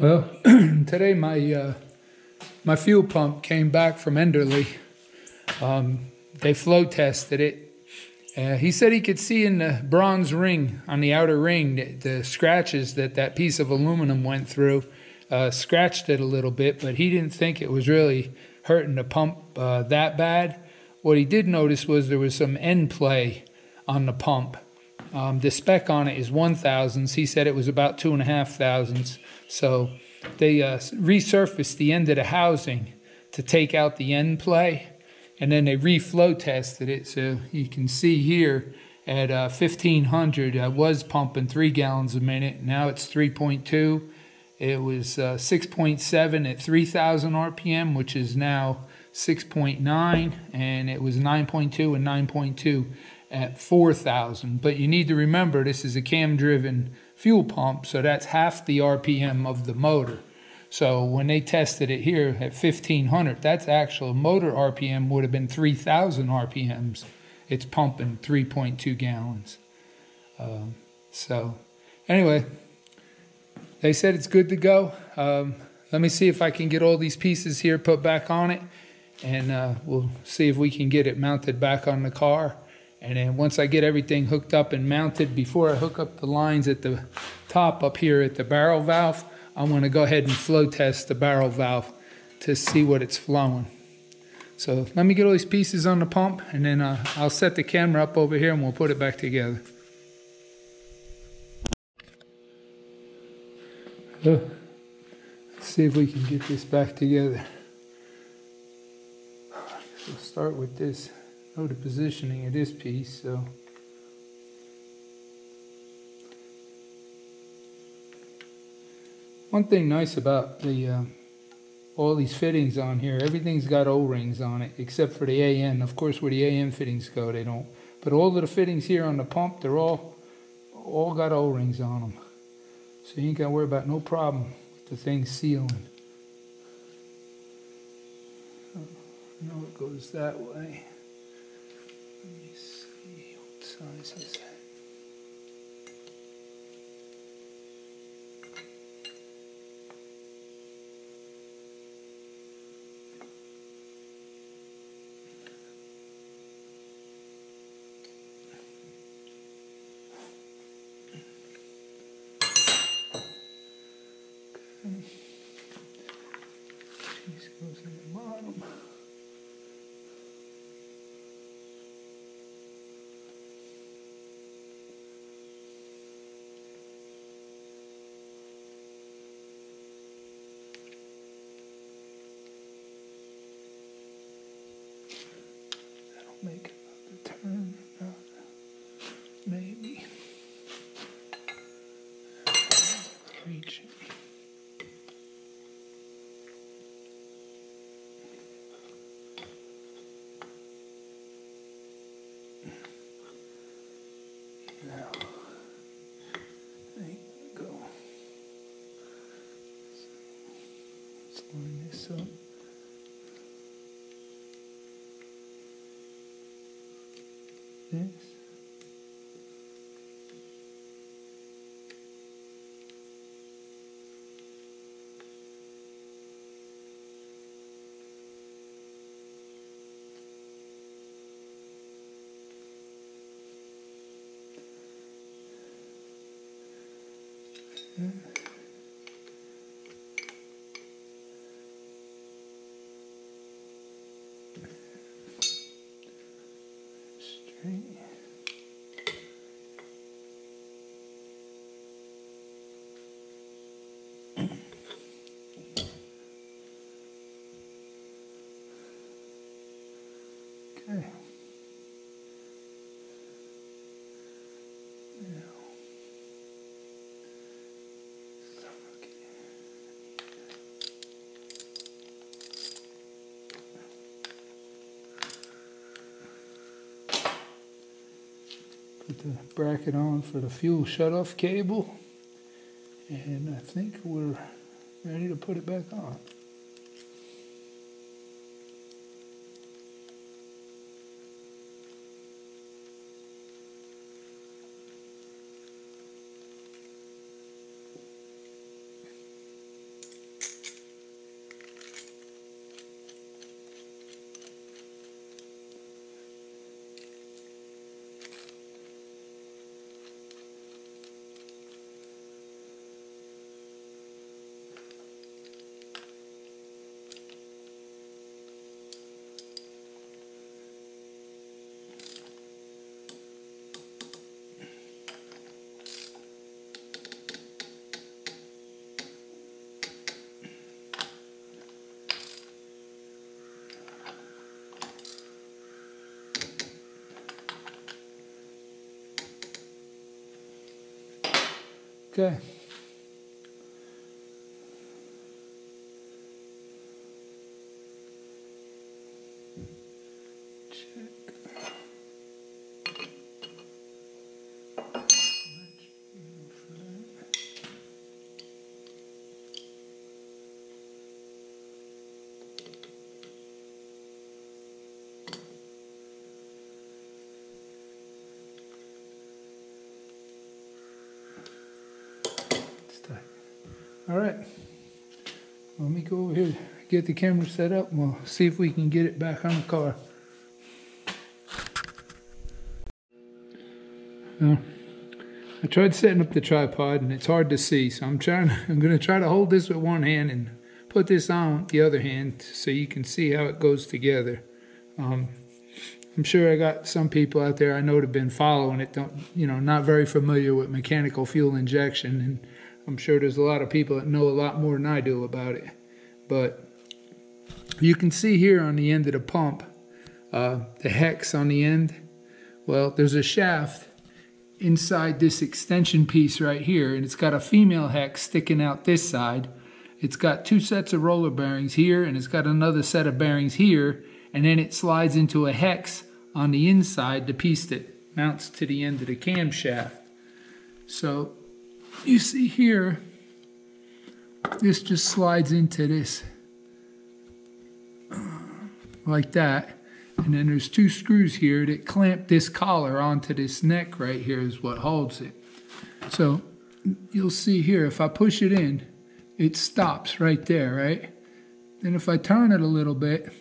Well, today my uh, my fuel pump came back from Enderle. Um, they flow tested it. Uh, he said he could see in the bronze ring on the outer ring the, the scratches that that piece of aluminum went through. Uh, scratched it a little bit, but he didn't think it was really hurting the pump uh, that bad. What he did notice was there was some end play on the pump. Um, the spec on it is one thousandths. He said it was about two and a half thousandths. So they uh, resurfaced the end of the housing to take out the end play, and then they reflow tested it. So you can see here at uh, 1500, I was pumping three gallons a minute. Now it's 3.2. It was uh, 6.7 at 3,000 RPM, which is now 6.9, and it was 9.2 and 9.2 at 4,000. But you need to remember this is a cam driven fuel pump, so that's half the RPM of the motor. So when they tested it here at 1500, that's actual motor RPM would have been 3000 RPMs. It's pumping 3.2 gallons. Uh, so anyway, they said it's good to go. Um, let me see if I can get all these pieces here put back on it, and uh, we'll see if we can get it mounted back on the car. And then once I get everything hooked up and mounted, before I hook up the lines at the top up here at the barrel valve, I'm to go ahead and flow test the barrel valve to see what it's flowing. So let me get all these pieces on the pump, and then uh, I'll set the camera up over here and we'll put it back together. Let's see if we can get this back together. We'll start with this, know the positioning of this piece, so. One thing nice about the uh, all these fittings on here, everything's got O-rings on it except for the AN. Of course, where the AN fittings go, they don't. But all of the fittings here on the pump, they're all all got O-rings on them. So you ain't got to worry about no problem with the thing sealing. Know it goes that way. Let me see what size is. Piece goes in the bottom. That'll make another turn. uh, Maybe. Reach it. Now, there you go. Let's line this up. This. Straight. The bracket on for the fuel shut-off cable. And I think we're ready to put it back on. Okay. All right. Let me go over here, get the camera set up, and we'll see if we can get it back on the car. Uh, I tried setting up the tripod and it's hard to see, so I'm trying. I'm going to try to hold this with one hand and put this on with the other hand so you can see how it goes together. Um, I'm sure I got some people out there I know that have been following it, don't you know, not very familiar with mechanical fuel injection, and I'm sure there's a lot of people that know a lot more than I do about it. But you can see here on the end of the pump, uh, the hex on the end. Well, there's a shaft inside this extension piece right here, and it's got a female hex sticking out this side. It's got two sets of roller bearings here, and it's got another set of bearings here, and then it slides into a hex on the inside, the piece that mounts to the end of the camshaft. So you see here, this just slides into this uh, like that. And then there's two screws here that clamp this collar onto this neck right here is what holds it. So you'll see here, if I push it in, it stops right there, right? Then if I turn it a little bit,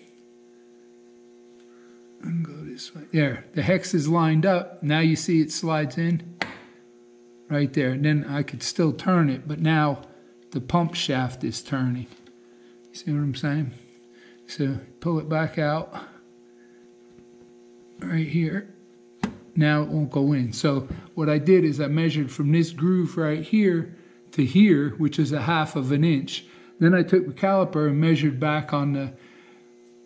and go this way. There, the hex is lined up. Now you see it slides in right there. And then I could still turn it, but now the pump shaft is turning. You see what I'm saying? So pull it back out right here. Now it won't go in. So what I did is I measured from this groove right here to here, which is a half of an inch. Then I took the caliper and measured back on the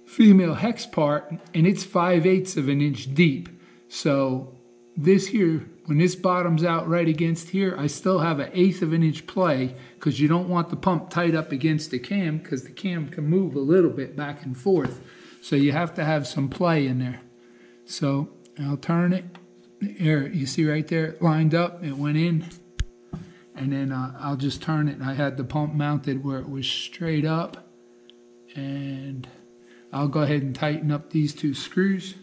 female hex part, and it's 5 eighths of an inch deep. So this here, when this bottoms out right against here, I still have an eighth of an inch play because you don't want the pump tight up against the cam because the cam can move a little bit back and forth. So you have to have some play in there. So I'll turn it. There, you see right there, lined up, it went in. And then uh, I'll just turn it. I had the pump mounted where it was straight up. And I'll go ahead and tighten up these two screws.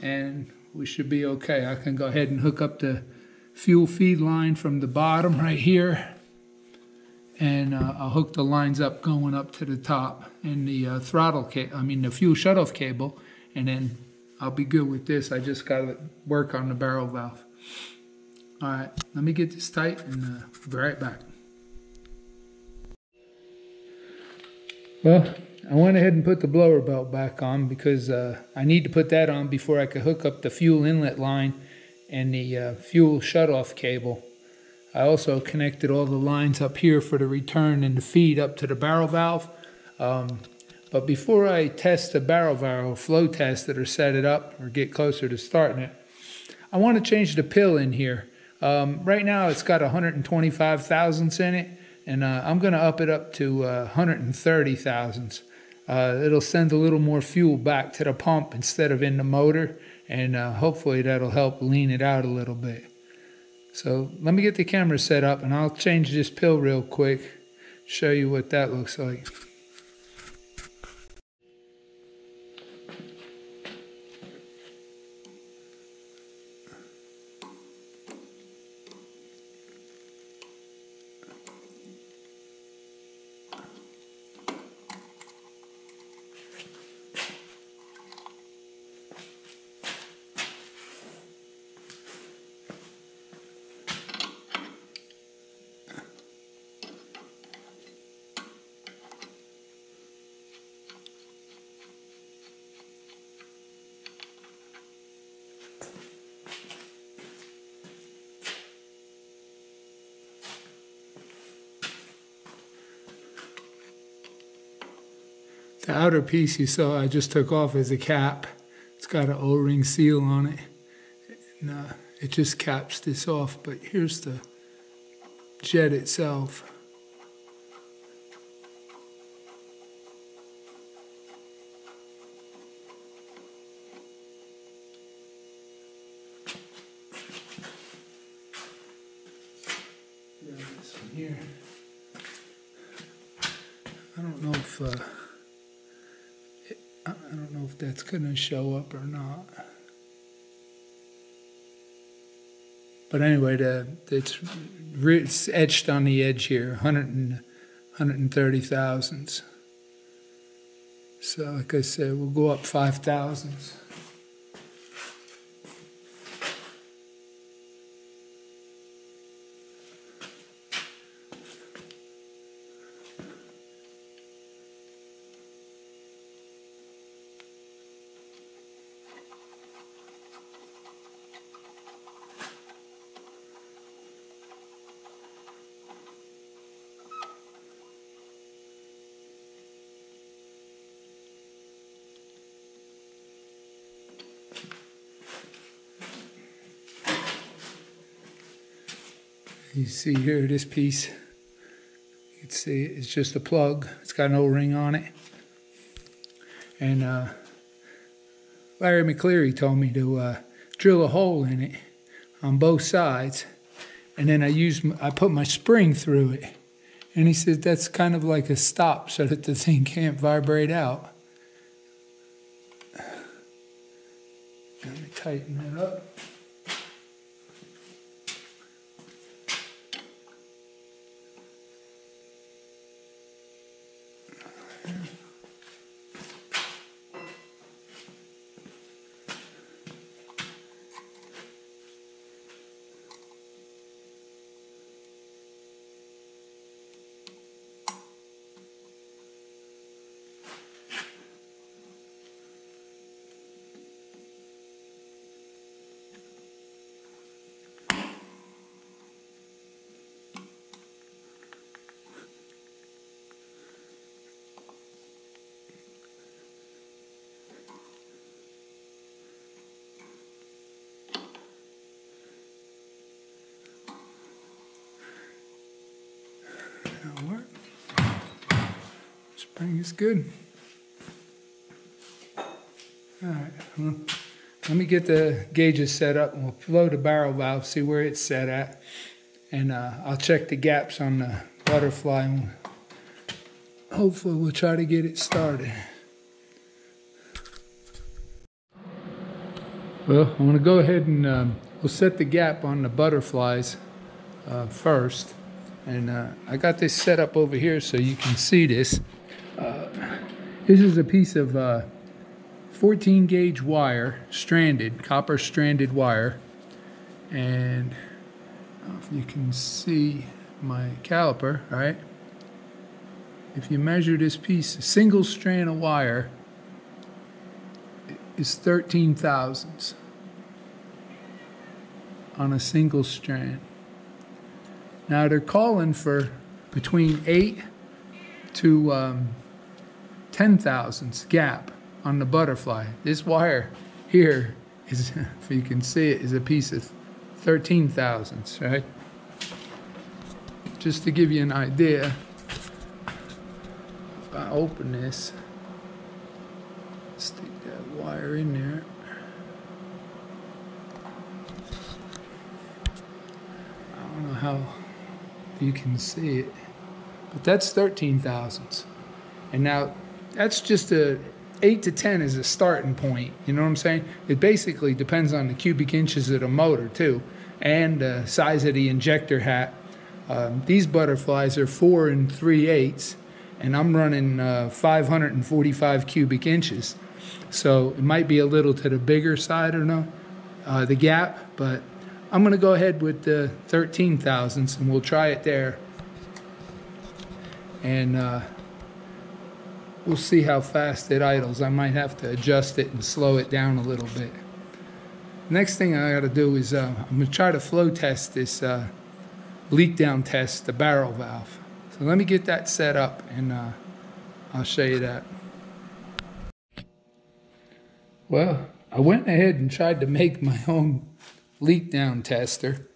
And we should be okay. I can go ahead and hook up the fuel feed line from the bottom right here. And uh, I'll hook the lines up going up to the top and the uh, throttle, I mean the fuel shutoff cable. And then I'll be good with this. I just got to work on the barrel valve. All right, let me get this tight and uh, be right back. Well, I went ahead and put the blower belt back on because uh, I need to put that on before I could hook up the fuel inlet line and the uh, fuel shutoff cable. I also connected all the lines up here for the return and the feed up to the barrel valve. Um, but before I test the barrel valve flow test that or set it up or get closer to starting it, I want to change the pill in here. Um, right now it's got 125 thousandths in it, and uh, I'm going to up it up to uh, 130 thousandths uh, it'll send a little more fuel back to the pump instead of in the motor, and uh, hopefully that'll help lean it out a little bit. So let me get the camera set up and I'll change this pill real quick, show you what that looks like. The outer piece you saw I just took off is a cap. It's got an O-ring seal on it. And, uh, it just caps this off, but here's the jet itself. here. I don't know if uh, it, I don't know if that's going to show up or not. But anyway, the, it's, it's etched on the edge here, 100 and, 130 thousandths. So, like I said, we'll go up five thousandths. You see here, this piece, you can see it's just a plug. It's got an O-ring on it. And uh, Larry McCleary told me to uh, drill a hole in it on both sides. And then I use I put my spring through it. And he said that's kind of like a stop so that the thing can't vibrate out. Let me tighten that up. That'll work. Spring is good. All right, well, let me get the gauges set up and we'll flow the barrel valve, see where it's set at. And uh, I'll check the gaps on the butterfly and hopefully we'll try to get it started. Well, I'm gonna go ahead and um, we'll set the gap on the butterflies uh, first. And uh, I got this set up over here so you can see this. Uh, this is a piece of uh, 14 gauge wire, stranded, copper stranded wire. And if you can see my caliper, right? If you measure this piece, a single strand of wire is 13 thousandths on a single strand. Now they're calling for between eight to um, 10 thousandths gap on the butterfly. This wire here is, if you can see it, is a piece of 13 thousandths, right? Just to give you an idea, if I open this, stick that wire in there. I don't know how you can see it. But that's 13 thousandths. And now that's just a 8 to 10 is a starting point. You know what I'm saying? It basically depends on the cubic inches of the motor, too, and the size of the injector hat. Um, these butterflies are 4 and 3 eighths, and I'm running uh, 545 cubic inches. So it might be a little to the bigger side or no, uh, the gap, but I'm going to go ahead with the 13 thousandths and we'll try it there. And uh, we'll see how fast it idles. I might have to adjust it and slow it down a little bit. Next thing I got to do is uh, I'm going to try to flow test this uh, leak down test, the barrel valve. So let me get that set up and uh, I'll show you that. Well, I went ahead and tried to make my own leak down tester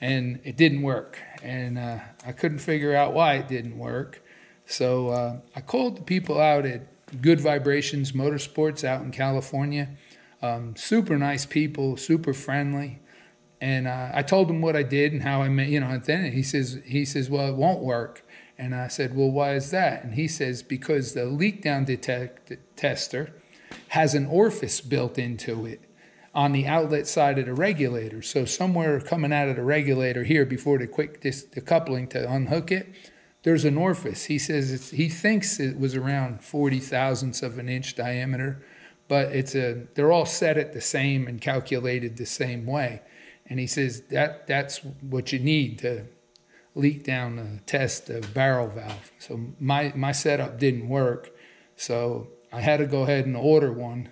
and it didn't work. and uh, I couldn't figure out why it didn't work. So uh, I called the people out at Good Vibrations Motorsports out in California. Um, super nice people, super friendly. And uh, I told him what I did and how I made, you know, and then he says, he says, well, it won't work. And I said, well, why is that? And he says, because the leak down detect- tester has an orifice built into it on the outlet side of the regulator. So somewhere coming out of the regulator here before the quick dis- the coupling to unhook it, there's an orifice. He says he thinks it was around 40 thousandths of an inch diameter, but it's a they're all set at the same and calculated the same way. And he says that that's what you need to leak down the test of barrel valve. So my my setup didn't work, so I had to go ahead and order one.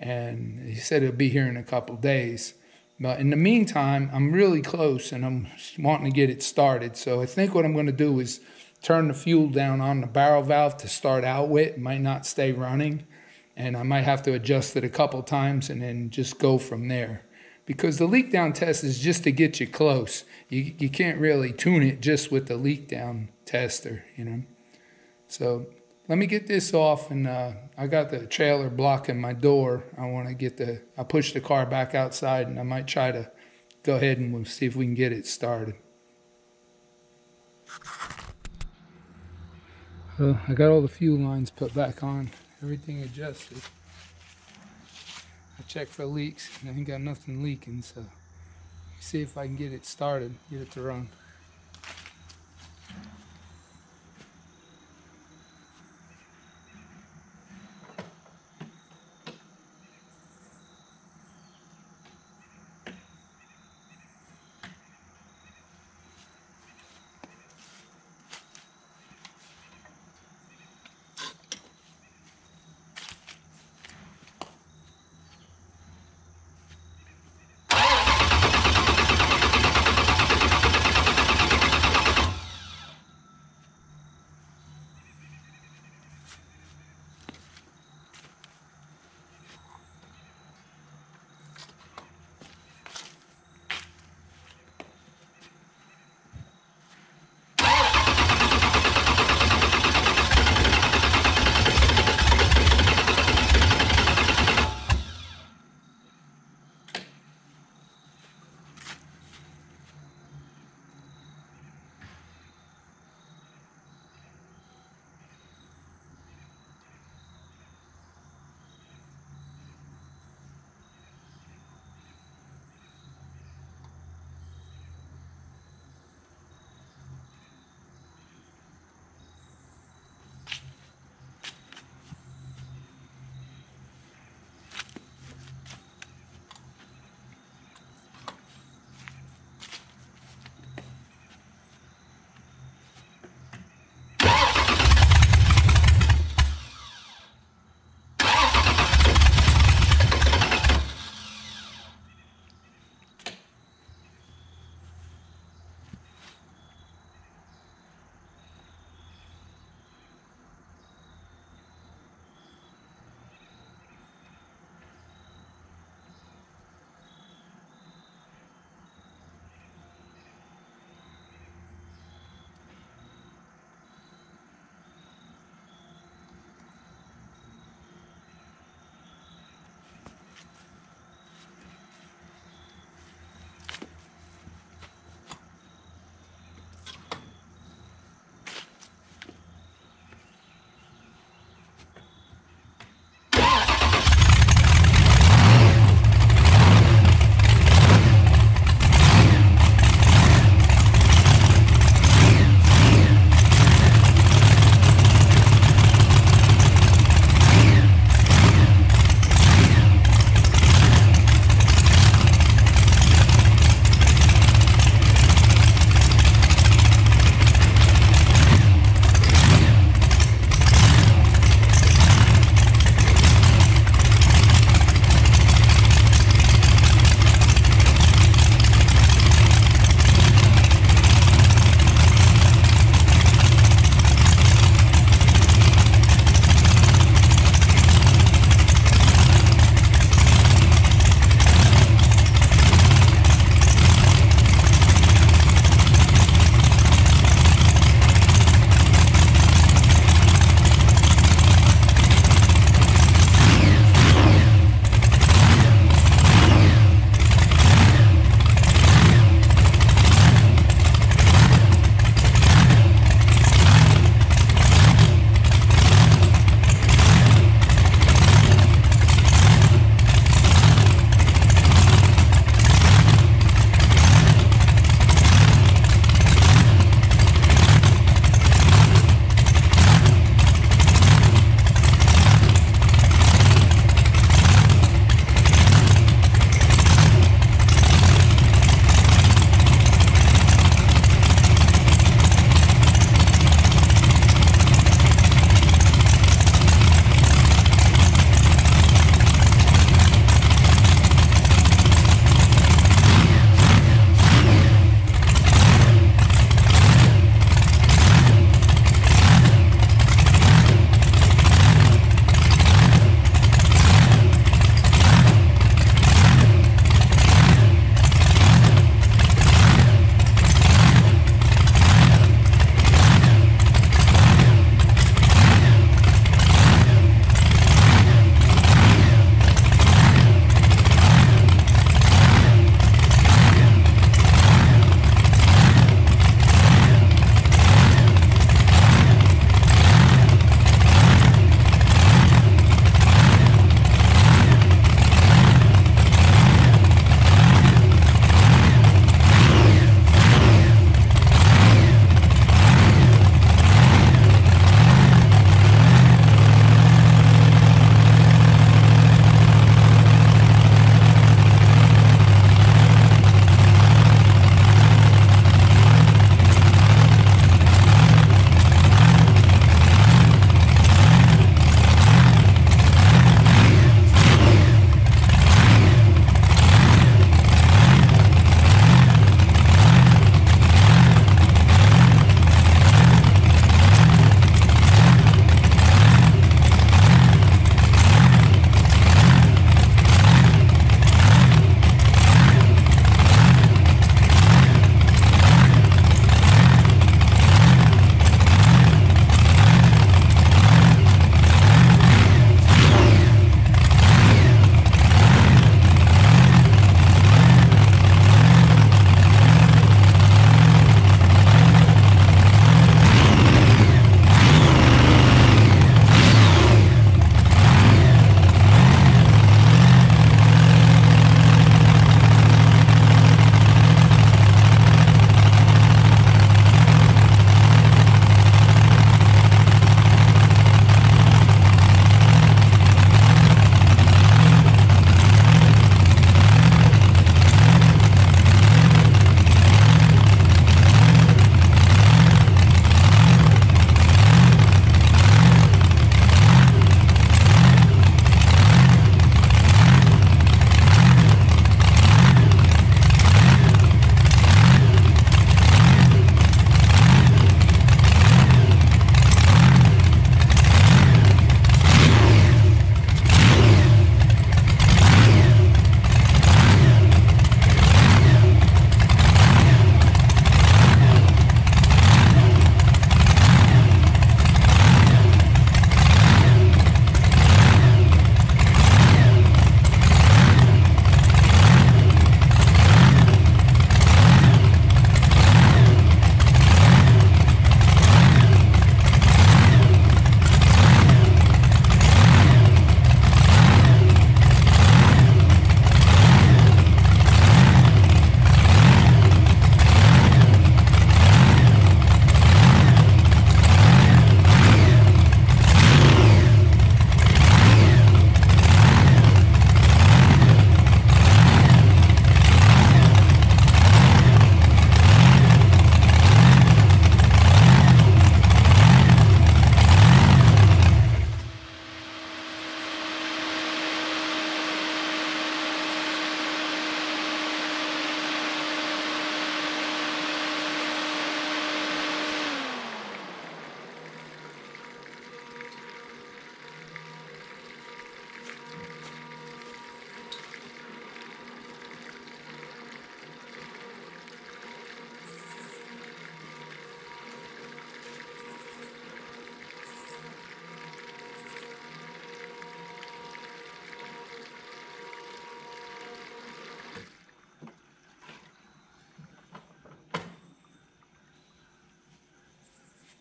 And he said it'll be here in a couple days. But in the meantime, I'm really close and I'm wanting to get it started. So I think what I'm going to do is turn the fuel down on the barrel valve to start out with. It might not stay running, and I might have to adjust it a couple times and then just go from there because the leak down test is just to get you close. You, you can't really tune it just with the leak down tester, you know. So let me get this off, and uh, I got the trailer blocking my door. I want to get the, I push the car back outside, and I might try to go ahead and we'll see if we can get it started. I got all the fuel lines put back on, everything adjusted. I checked for leaks and I ain't got nothing leaking, so see if I can get it started, get it to run.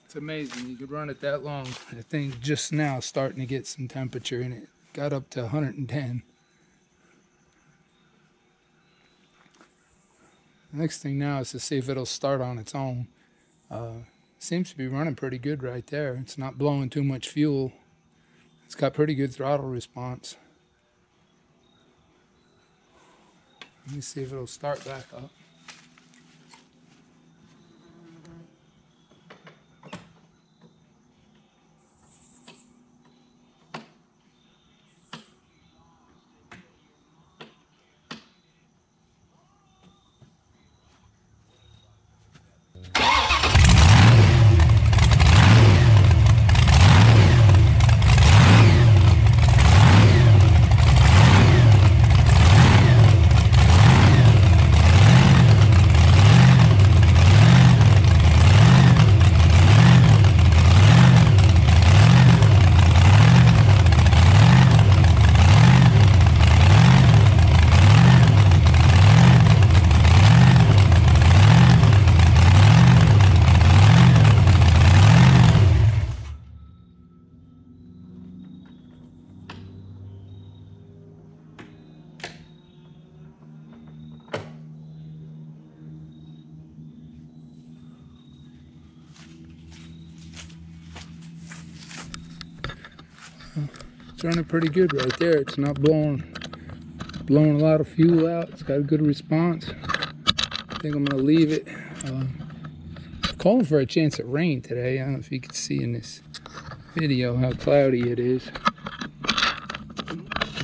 It's amazing you could run it that long. The thing just now starting to get some temperature in it. Got up to 110. Next thing now is to see if it'll start on its own. Uh, seems to be running pretty good right there. It's not blowing too much fuel. It's got pretty good throttle response. Let me see if it'll start back up. Running pretty good right there. It's not blowing blowing a lot of fuel out. It's got a good response. I think I'm gonna leave it. Uh, calling for a chance of rain today. I don't know if you can see in this video how cloudy it is.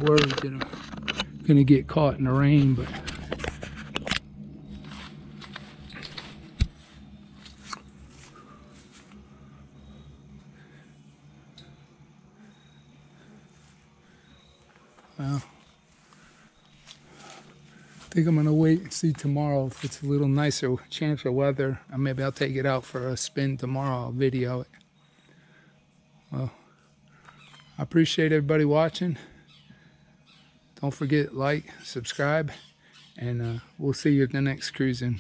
Worried that I'm gonna get caught in the rain, but think I'm gonna wait and see tomorrow if it's a little nicer chance of weather. And maybe I'll take it out for a spin tomorrow. I'll video it. Well, I appreciate everybody watching. Don't forget like, subscribe, and uh, we'll see you at the next cruising.